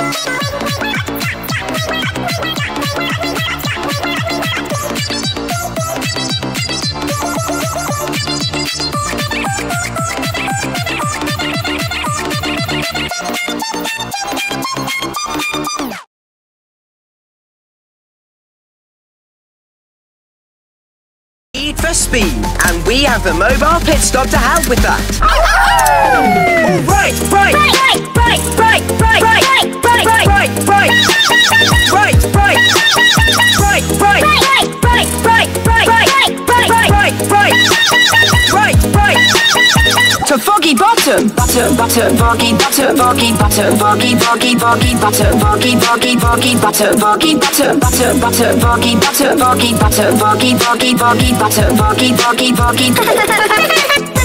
wait, wait, wait. Need for speed, and we have the mobile pit stop to help with that. All right, right, Right, right, right, right, right, right, right, right, right, right, right, right, right, right, right, boggy bottom. Butter butter boggy butter boggy butter boggy boggy boggy butter boggy boggy boggy butter boggy butter butter butter boggy butter boggy butter boggy boggy boggy butter boggy boggy boggy.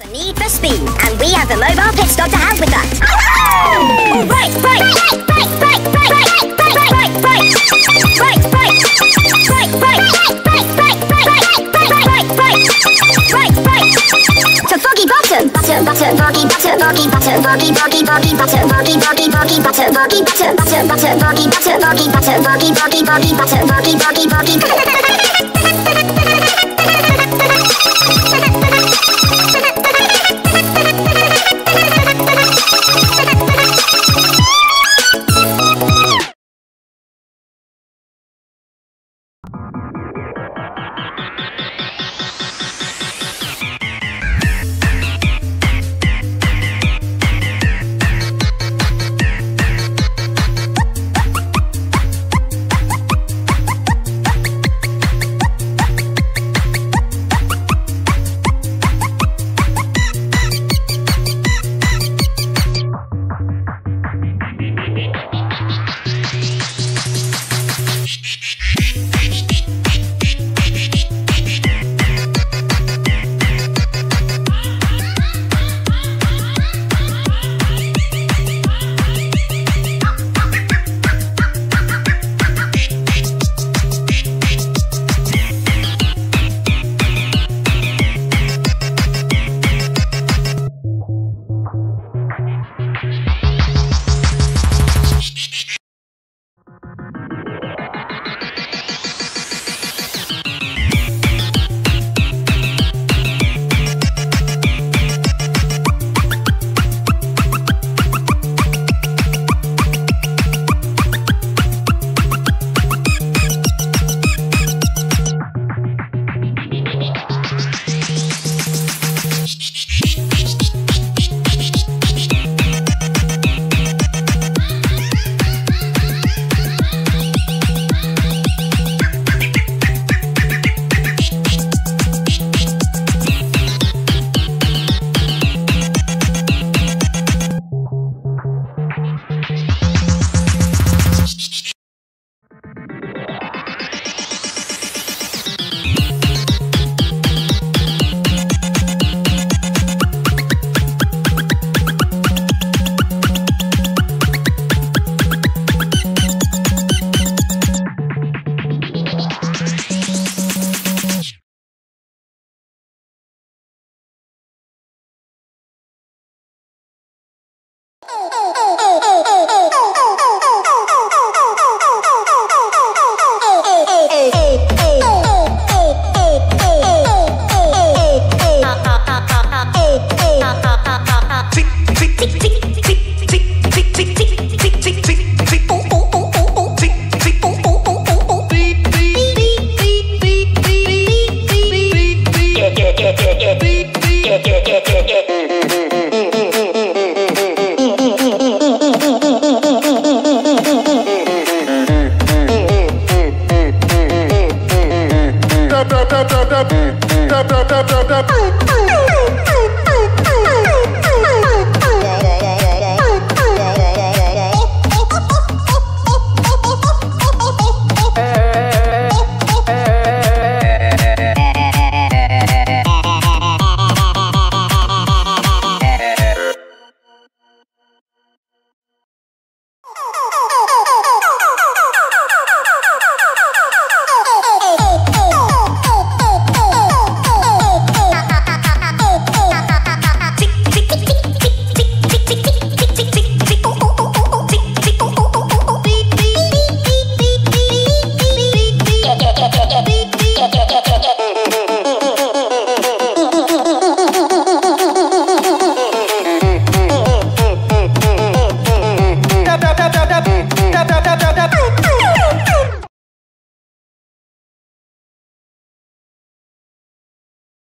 The need for speed, and we have the mobile pit stop to help with that. All right, right, right, right, right, right, right, right, right, right, right, right, right, right, right, right. To foggy bottom, bottom, bottom, foggy bottom, foggy bottom, foggy, foggy, foggy bottom, foggy, foggy, foggy bottom, foggy bottom, bottom, bottom, foggy bottom, foggy bottom, foggy, foggy, foggy bottom, foggy, foggy, foggy.